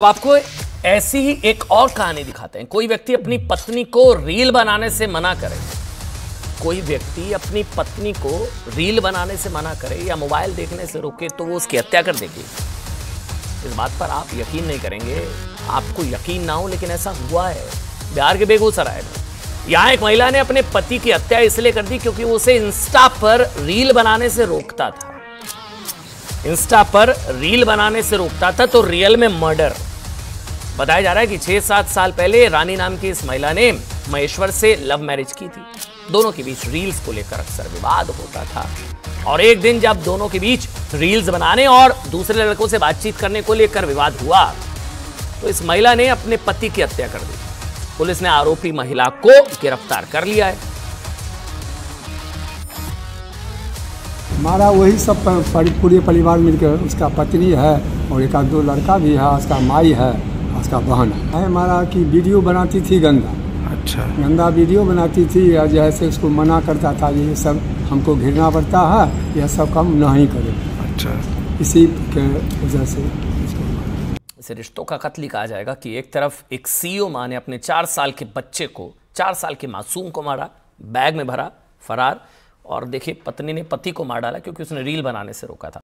अब आपको ऐसी ही एक और कहानी दिखाते हैं। कोई व्यक्ति अपनी पत्नी को रील बनाने से मना करे, कोई व्यक्ति अपनी पत्नी को रील बनाने से मना करे या मोबाइल देखने से रोके तो वो उसकी हत्या कर देगी। इस बात पर आप यकीन नहीं करेंगे। आपको यकीन ना हो, लेकिन ऐसा हुआ है। बिहार के बेगूसराय में यहाँ एक महिला ने अपने पति की हत्या इसलिए कर दी क्योंकि उसे इंस्टा पर रील बनाने से रोकता था। इंस्टा पर रील बनाने से रोकता था तो रियल में मर्डर। बताया जा रहा है कि छह सात साल पहले रानी नाम की इस महिला ने महेश्वर से लव मैरिज की थी। दोनों के बीच रील्स को लेकर अक्सर विवाद होता था। और एक दिन जब दोनों के बीच रील्स बनाने और दूसरे लड़कों से बातचीत करने को लेकर विवाद हुआ तो इस महिला ने अपने पति की हत्या कर दी। पुलिस ने आरोपी महिला को गिरफ़्तार कर लिया है। हमारा वही सब पूरे परिवार मिलकर उसका पत्नी है और एक दो लड़का भी है, उसका माई है। उसका बहन। है हमारा कि वीडियो बनाती थी गंदा अच्छा। गंदा वीडियो बनाती थी या जैसे उसको मना करता था ये सब हमको घिरना पड़ता है यह सब काम नहीं करे। अच्छा। इसी के वजह से इसको इसे रिश्तों का कत्ल ही कहा जाएगा कि एक तरफ़ एक सीईओ माँ ने अपने चार साल के बच्चे को चार साल के मासूम को मारा बैग में भरा फरार और देखिए पत्नी ने पति को मार डाला क्योंकि उसने रील बनाने से रोका था।